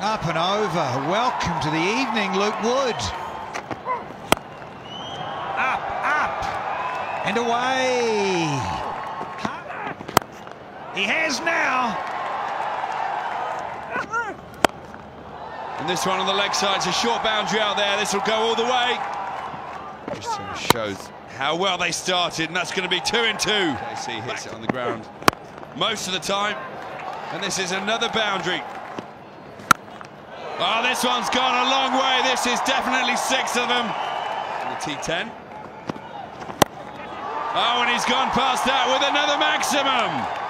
Up and over. Welcome to the evening, Luke Wood. Up, up, and away. He has now. And this one on the leg side, it's a short boundary out there. This will go all the way. Just shows how well they started, and that's going to be two in two. KC hits it on the ground most of the time. And this is another boundary. Oh, this one's gone a long way. This is definitely six of them. In the T10. Oh, and he's gone past that with another maximum.